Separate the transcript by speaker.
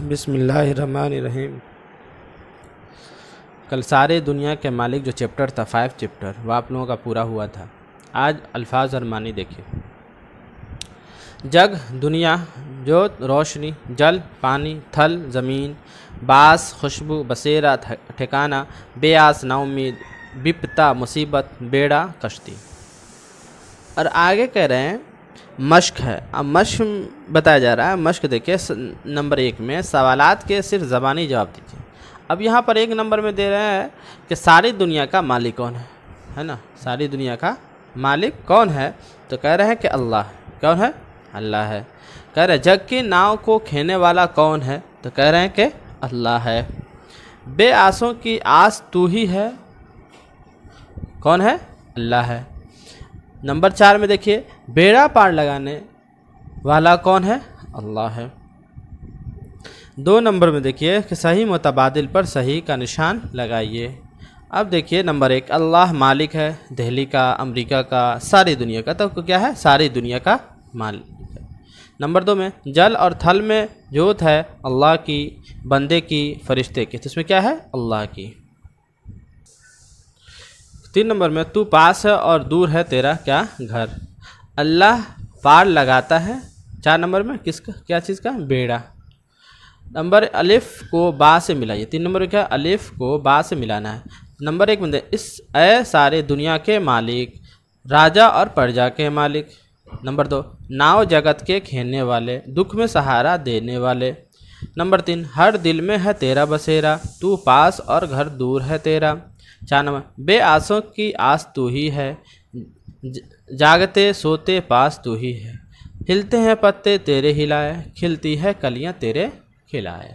Speaker 1: बिसमीम कल सारे दुनिया के मालिक जो चैप्टर था फाइव चैप्टर वो आप लोगों का पूरा हुआ था। आज अल्फाज और मानी देखिए। जग, दुनिया जो रोशनी, जल, पानी, थल, ज़मीन, बास, खुशबू, बसेरा ठिकाना बेआस नाउमीद विपता मुसीबत, बेड़ा, कश्ती। और आगे कह रहे हैं मश्क है। अब मश्क बताया जा रहा है, मश्क देखिए नंबर एक में, सवालात के सिर्फ़ ज़बानी जवाब दीजिए। अब यहाँ पर एक नंबर में दे रहे हैं कि सारी दुनिया का मालिक कौन है? है ना? सारी दुनिया का मालिक कौन है? तो कह रहे हैं कि अल्लाह कौन है? अल्लाह है। कह रहे जग की नाव को खेने वाला कौन है? तो कह रहे हैं कि अल्लाह है। बे आसों की आस तू ही है। कौन है? अल्लाह है। नंबर चार में देखिए, बेड़ा पार लगाने वाला कौन है? अल्लाह है। दो नंबर में देखिए कि सही मुतबादिल पर सही का निशान लगाइए। अब देखिए, नंबर एक, अल्लाह मालिक है, दिल्ली का, अमेरिका का, सारी दुनिया का। तो क्या है? सारी दुनिया का मालिक है। नंबर दो में, जल और थल में जोत है, अल्लाह की, बंदे की, फरिश्ते की। तो इसमें क्या है? अल्लाह की। तीन नंबर में, तू पास है और दूर है तेरा क्या घर? अल्लाह पार लगाता है। चार नंबर में, किसका, क्या चीज़ का? बेड़ा। नंबर, अलिफ को बा से मिलाइए तीन नंबर क्या? अलिफ को बा से मिलाना है। नंबर एक बंदे, इस ए सारे दुनिया के मालिक, राजा और प्रजा के मालिक। नंबर दो, नाव जगत के खेलने वाले, दुख में सहारा देने वाले। नंबर तीन, हर दिल में है तेरा बसेरा, तू पास और घर दूर है तेरा। चार नंबर बे आसों की आस तू ही है जागते सोते पास तो ही है। हिलते हैं पत्ते तेरे हिलाए, खिलती है कलियाँ तेरे खिलाए।